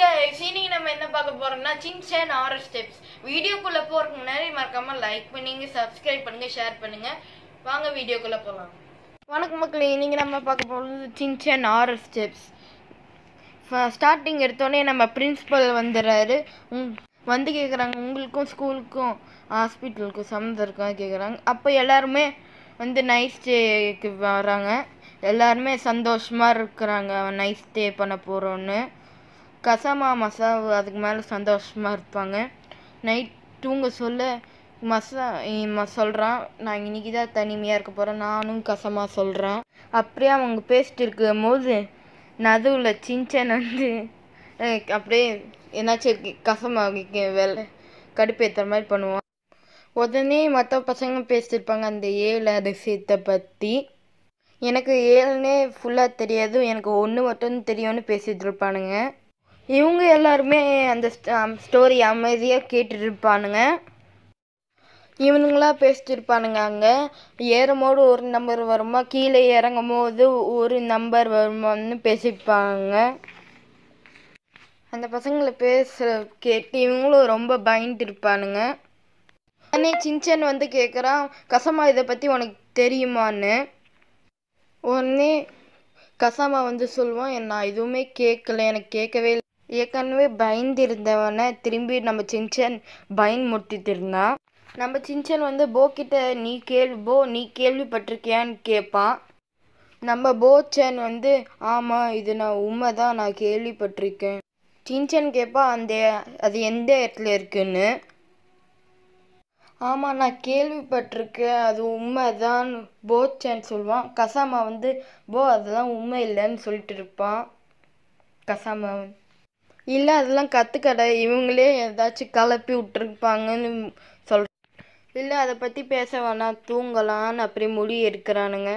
guys இன்னைக்கு நம்ம என்ன பார்க்க போறோம்னா சின்சேன் ஆறு ஸ்டெப்ஸ் வீடியோக்குள்ள போறதுக்கு முன்னாடி மறக்காம லைக் பண்ணுங்க சப்ஸ்கிரைப் பண்ணுங்க ஷேர் பண்ணுங்க. வாங்க வீடியோக்குள்ள போகலாம் வணக்கம் மக்களே இன்னைக்கு நம்ம பார்க்க போறது சின்சேன் ஆறு ஸ்டெப்ஸ் ஸ்டார்டிங் எடுத்தோடனே நம்ம பிரின்ஸிபல் வந்துடுறாரு. உங் வந்து கேட்குறாங்க உங்களுக்கும் ஸ்கூலுக்கும் ஹாஸ்பிட்டலுக்கும் சம்மந்தம் இருக்கா கேட்குறாங்க அப்போ எல்லாருமே வந்து நைஸ் ஸ்டேக்கு வராங்க. எல்லாருமே சந்தோஷமாக இருக்கிறாங்க. நைஸ் ஸ்டே பண்ண போகிறோன்னு கசமா மசா அதுக்கு மேலே சந்தோஷமாக இருப்பாங்க. நைட் தூங்க சொல்ல மசா சொல்கிறான் நான் இன்னைக்கு தான் தனிமையாக இருக்க போகிறேன் நானும் கசமா சொல்கிறான் அப்படியே அவங்க பேசிட்டு இருக்கும் போது நதுவில் சின்சன் வந்து அப்படியே என்னாச்சும் கசமாக வேலை கடுப்பேற்றுற மாதிரி பண்ணுவான். உடனே மற்ற பசங்க பேசியிருப்பாங்க அந்த ஏழு அதிசயத்தை பற்றி எனக்கு ஏழுனே ஃபுல்லாக தெரியாது எனக்கு ஒன்று மட்டும் தெரியும்னு பேசிகிட்டு இருப்பானுங்க. இவங்க எல்லாருமே அந்த ஸ்டோரி அமைதியாக கேட்டுருப்பானுங்க இருப்பானுங்க இவனுங்களா பேசிட்டு இருப்பானுங்க அங்கே. ஏறும்போது ஒரு நம்பர் வருமா? கீழே இறங்கும் போது ஒரு நம்பர் வருமான்னு பேசிப்பாங்க. அந்த பசங்களை பேச கேட்டு இவங்களும் ரொம்ப பயந்து இருப்பானுங்க. உடனே சின்சன் வந்து கேட்குறான் கசமா இதை பற்றி உனக்கு தெரியுமான்னு? உடனே கசாமா வந்து சொல்லுவான் நான் எதுவுமே கேட்கல எனக்கு கேட்கவே இல்லை ஏற்கனவே பயந்திருந்தவனை திரும்பி நம்ம சின்சன் பயன்படுத்திட்டு நம்ம சின்சன் வந்து போ கிட்ட நீ கேள்வி போ நீ கேள்விப்பட்டிருக்கியான்னு கேட்பான் நம்ம போச்சன் வந்து ஆமாம் இது நான் உண்மை தான் நான் கேள்விப்பட்டிருக்கேன். சின்சன் கேட்பா அந்த அது எந்த இடத்துல இருக்குன்னு? ஆமாம் நான் கேள்விப்பட்டிருக்கேன் அது உண்மைதான் போச்சேன்னு சொல்லுவான் கசாமா வந்து போ அதெல்லாம் உண்மை இல்லைன்னு சொல்லிட்டு இருப்பான். கசாமா வந்து இல்லை அதெல்லாம் கற்றுக்கடை இவங்களே ஏதாச்சும் கலப்பி விட்டுருப்பாங்கன்னு சொல் இல்லை அதை பற்றி பேச வேணாம். தூங்கலான்னு அப்படியே முடி எடுக்கிறானுங்க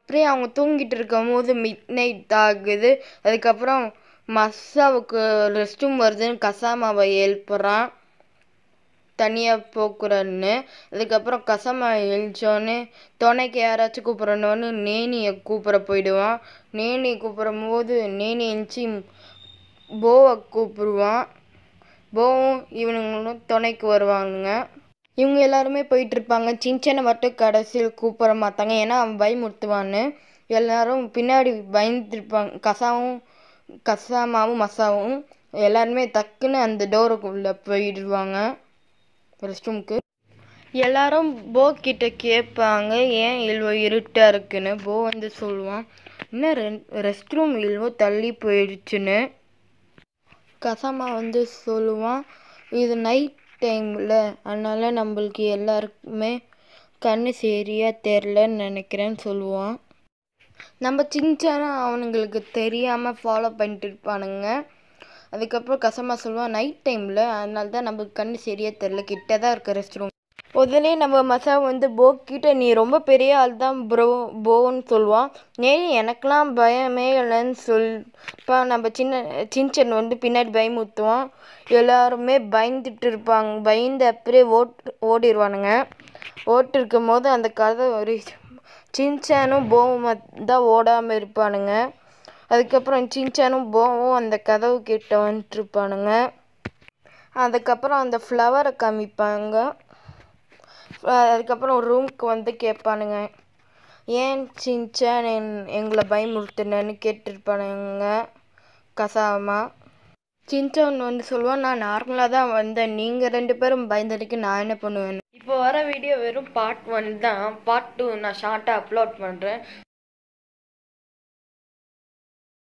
அப்படியே அவங்க தூங்கிட்டு இருக்கும் போது மிட் நைட் ஆகுது. அதுக்கப்புறம் மசாவுக்கு ரெஸ்ட் ரூம் வருதுன்னு கசாமாவை எழுப்புறான் தனியாக போக்குறன்னு. அதுக்கப்புறம் கசமா எழுச்சோன்னு துணைக்கு யாராச்சும் கூப்பிட்றனோன்னு நேனியை கூப்பிட போயிடுவான். நேனி கூப்பிடும் போது நேனி எழுச்சி போவை கூப்பிடுவான். போவும் இவனுங்களும் துணைக்கு வருவானுங்க. இவங்க எல்லாருமே போயிட்டு இருப்பாங்க சின்சனை மட்டும் கடைசியில் கூப்பிட மாட்டாங்க. ஏன்னா அவன் பயமுறுத்துவான்னு. எல்லாரும் பின்னாடி பயந்துருப்பாங்க. கசாவும் கசாமாவும் மசாவும் எல்லாருமே டக்குன்னு அந்த டோருக்குள்ளே போயிடுவாங்க. ரெஸ்ட் ரூமுக்கு எல்லாரும் போ கிட்ட கேட்பாங்க. ஏன் இல்வோ இருட்டாக இருக்குன்னு? போ வந்து சொல்லுவான். இன்னும் ரெஸ்ட் ரூம் இல்வோ தள்ளி போயிடுச்சுன்னு? கசாமா வந்து சொல்லுவான். இது நைட் டைமில் அதனால் நம்மளுக்கு எல்லாருக்குமே கண்ணு சரியாக தெரிலன்னு நினைக்கிறேன்னு சொல்லுவான். நம்ம சின்ன அவனுங்களுக்கு தெரியாமல் ஃபாலோ பண்ணிட்டு இருப்பானுங்க. அதுக்கப்புறம் கசமாக சொல்லுவான் நைட் டைமில் அதனால தான் நம்மளுக்கு கண்ணு சரியாக தெரில கிட்ட தான் இருக்க ரெஸ்ட் ரூம் உடனே நம்ம மசா வந்து போ கிட்ட நீ ரொம்ப பெரிய ஆள் தான் ப்ரோ போன்னு சொல்லுவான் ஏன் எனக்கெலாம் பயமே இல்லைன்னு சொல் இப்போ நம்ம சின்ன சின்சன் வந்து பின்னாடி பயமுத்துவான் எல்லாருமே பயந்துட்டு இருப்பாங்க. பயந்து அப்படியே ஓட் ஓடிடுவானுங்க ஓட்டு இருக்கும் போது அந்த கதை ஒரு சின்சானும் போவும் தான் ஓடாமல் இருப்பானுங்க. அதுக்கப்புறம் சின்சானும் போவும் அந்த கதவு கிட்ட வந்துட்டு இருப்பானுங்க. அதுக்கப்புறம் அந்த ஃப்ளவரை காமிப்பாங்க. அதுக்கப்புறம் ஒரு ரூமுக்கு வந்து கேட்பானுங்க. ஏன் சின்சான் என் எங்களை பயமுறுத்துனேன்னு கேட்டிருப்பானுங்க கசாமா? சின்சான் வந்து சொல்லுவான் நான் நார்மலாக தான் வந்தேன். நீங்கள் ரெண்டு பேரும் பயந்ததுக்கு நான் என்ன பண்ணுவேன் இப்போ வர வீடியோ வெறும் பார்ட் ஒன் தான். பார்ட் டூ நான் ஷார்ட்டாக அப்லோட் பண்ணுறேன்